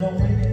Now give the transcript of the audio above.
Don't